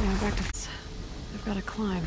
Now back to... I've gotta climb.